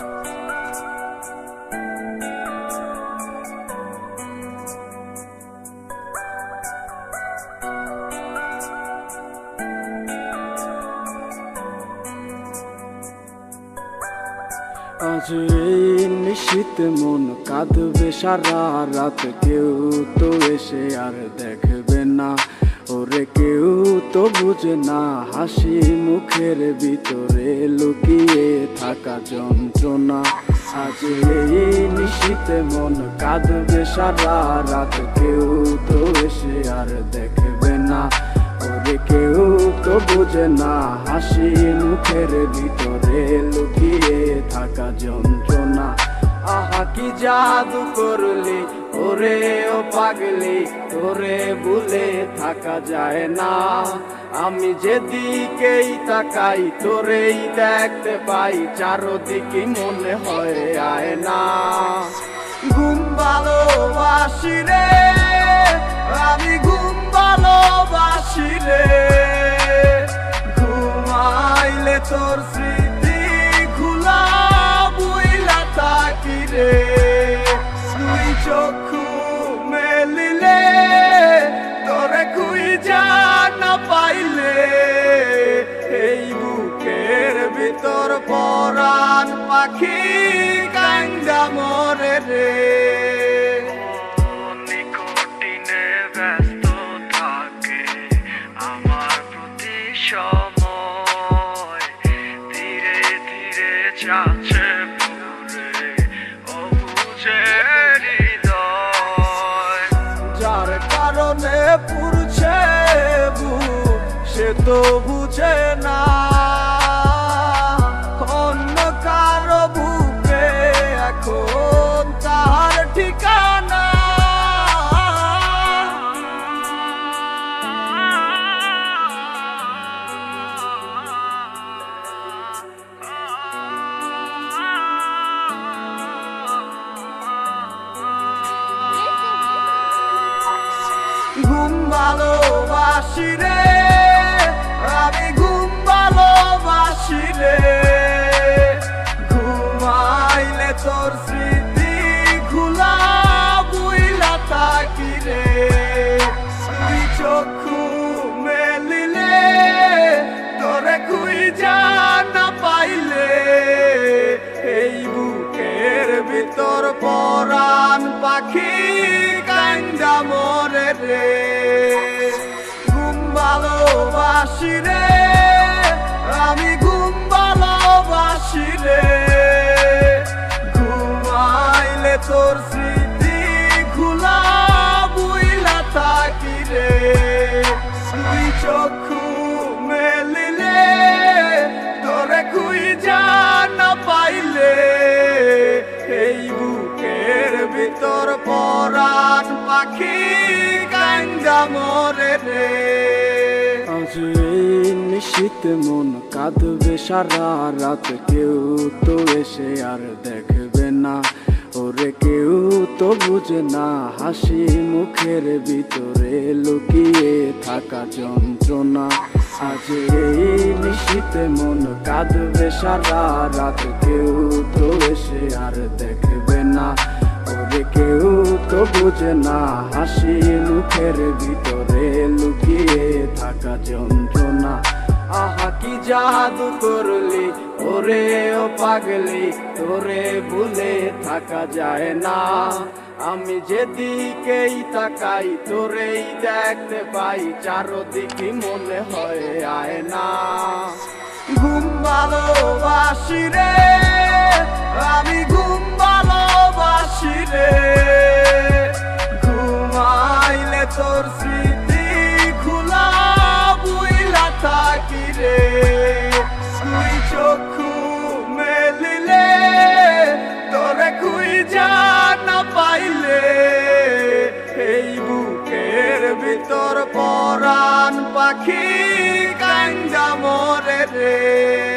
আজ এই নিশীত মন কাঁদবে সারা রাত। কেউ তো এসে আর দেখবে না। ওরে কেউ তো বুঝে না, হাসি মুখের ভিতরে লুকিয়ে থাকা যন্ত্রণা। আজ এই নিশীত মন কাঁদবে সারা রাত, কেউ তো এসে আর দেখবে না। ওরে কেউ তো বুঝে না, হাসি মুখের ভিতরে লুকিয়ে থাকা যন্ত্রণা। আহা, কি জাদু করলি? ওরে ও পাগলি তোরে ভুলে থাকা যায় না। আমি যেদিকেই তাকাই, তোরেই দেখতে পাই, চারোদিকে মনে হয় আয় না ঘুম ভালোবাসি রে, আমি ঘুম ভালোবাসি রে। ঘুমাইলে তোর স্মৃতি পরাণ পাখি কাঙ্গা মরে রে। নিকটিনে ব্যস্ত থাকে আমার প্রতি সময়। ধীরে ধীরে চাচ্ছে পুরে অবুঝে হৃদয়। যার কারণে পুরছে সে তো বুঝে না। এখন তার ঠিকানা। ঘুম ভালোবাসি রে খুঁজা পাইলে এই বুকের ভিতর পরাণ পাখি কান্দা মরে রে। ঘুম আমি ঘুম ভালোবাসি রে। ঘুমাইলে তোর স্মৃতি পাখি মরে রে। আজ নিশীত মন কাঁদবে সারা রাত, কেউ তো এসে আর দেখবে না। ওরে কেউ তো বুঝে না, হাসি মুখের ভিতরে লুকিয়ে থাকা যন্ত্রণা। আজ এই নিশীত মন কাঁদবে সারা রাত, কেউ তো এসে আর দেখবে না। কেউ তো বুঝে না হাসি মুখের ভিতরে লুকিয়ে থাকা যন্ত্রণা। আহা, কি জাদু করলি? ওরে ও পাগলি, তোরে ভুলে থাকা যায় না। আমি যেদিকেই তাকাই, তোরেই দেখতে পাই, চারোদিকে মনে হয় আয় না ঘুম ভালোবাসি রে, আমি পাখি কাঙ্গা মরে রে